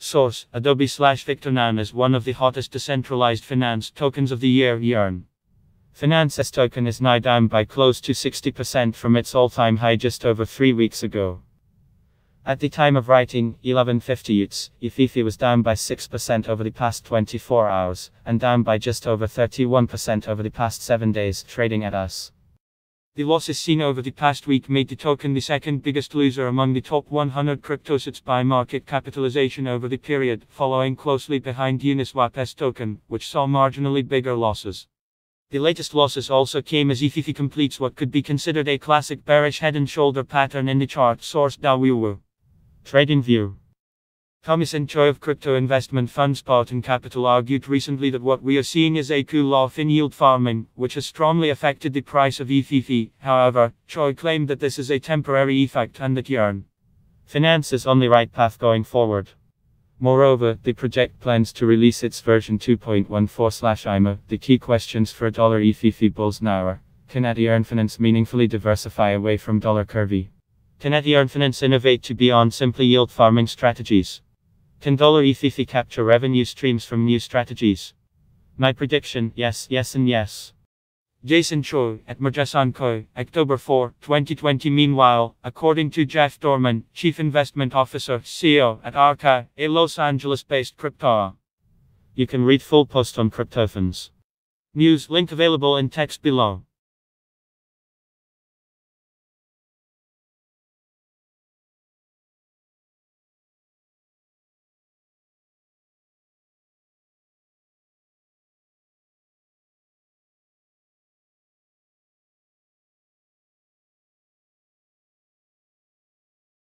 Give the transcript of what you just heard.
Source Adobe slash Victor Nan is one of the hottest decentralized finance tokens of the year, Yearn. Finance's token is now down by close to 60% from its all time high just over three weeks ago. At the time of writing, 1150 UTS, ETH was down by 6% over the past 24 hours, and down by just over 31% over the past 7 days, trading at us. The losses seen over the past week made the token the second biggest loser among the top 100 cryptoassets by market capitalization over the period, following closely behind Uniswap's token, which saw marginally bigger losses. The latest losses also came as ETH completes what could be considered a classic bearish head and shoulder pattern in the chart source DAWUWU. Trading Thomas Choi of crypto investment fund Spartan Capital argued recently that what we are seeing is a cool-off in yield farming, which has strongly affected the price of ETH. However, Choi claimed that this is a temporary effect and that Yearn finance is on the right path going forward. Moreover, the project plans to release its version 2.14/IMA. The key questions for dollar ETH bulls now are: Can Yearn finance meaningfully diversify away from dollar curvy? Can Yearn finance innovate to beyond simply yield farming strategies? Can dollar ETH capture revenue streams from new strategies? My prediction, yes, yes and yes. Jason Choi at Murchison Co., October 4, 2020 Meanwhile, according to Jeff Dorman, Chief Investment Officer, CEO at Arca, a Los Angeles-based crypto. You can read full post on Cryptophans. News link available in text below.